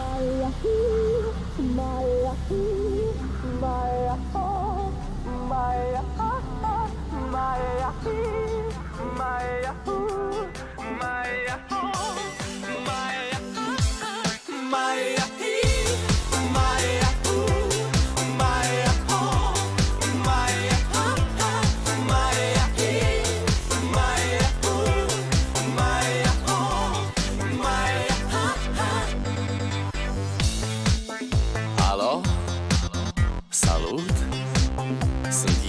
Malaki, malaki, malaki, malaki.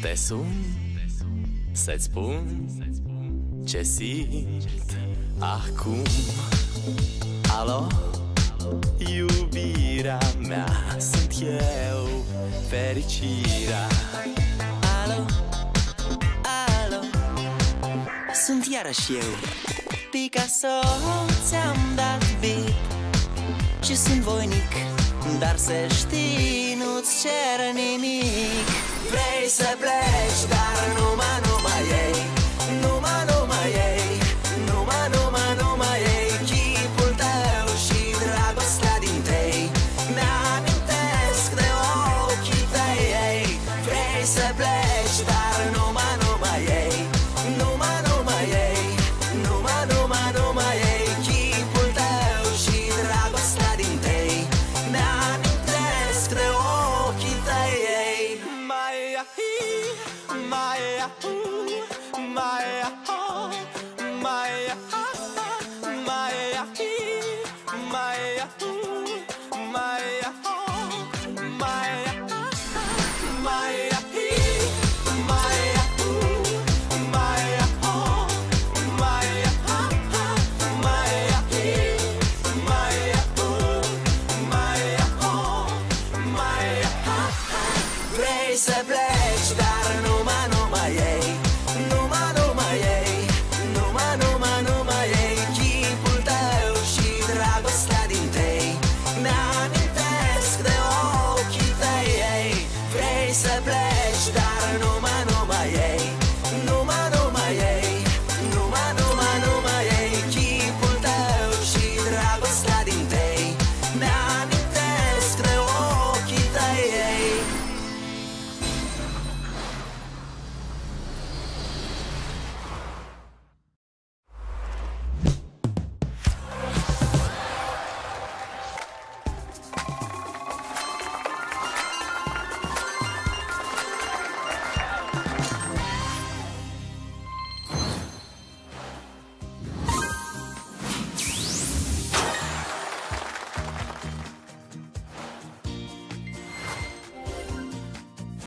Te sun să-ți spun ce simt acum. Alo, iubirea mea Sunt eu, fericirea. Alo, alo? Sunt iarăși eu Picasso Ți-am dat bip Și sunt voinic Dar să știi nu-ți cer nimic. Vrei să pleci, dar numai, numai ei. Maia.